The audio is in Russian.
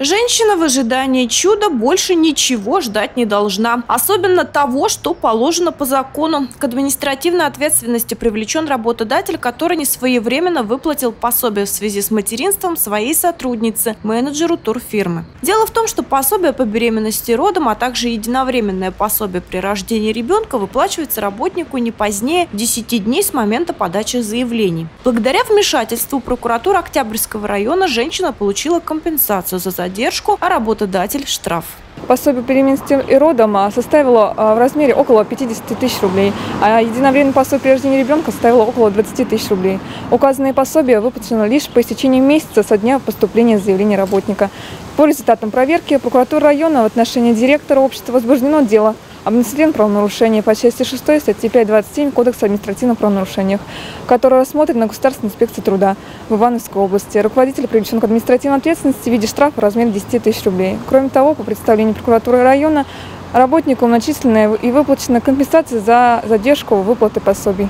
Женщина в ожидании чуда больше ничего ждать не должна. Особенно того, что положено по закону. К административной ответственности привлечен работодатель, который не своевременно выплатил пособие в связи с материнством своей сотрудницы, менеджеру турфирмы. Дело в том, что пособие по беременности и родам, а также единовременное пособие при рождении ребенка выплачивается работнику не позднее 10 дней с момента подачи заявлений. Благодаря вмешательству прокуратуры Октябрьского района женщина получила компенсацию за задержку задержку, а работодатель – штраф. Пособие по беременности и родом а, составило а, в размере около 50 тысяч рублей, а единовременное пособие при рождении ребенка составило около 20 тысяч рублей. Указанные пособия выплачено лишь по истечении месяца со дня поступления заявления работника. По результатам проверки прокуратура района в отношении директора общества возбуждено дело административное правонарушение по части 6 статьи 5.27 Кодекса административных правонарушениях, который рассмотрен на Государственной инспекции труда в Ивановской области. Руководитель привлечен к административной ответственности в виде штрафа в размере 10 тысяч рублей. Кроме того, по представлению прокуратуры района, работнику начисленная и выплачена компенсация за задержку выплаты пособий.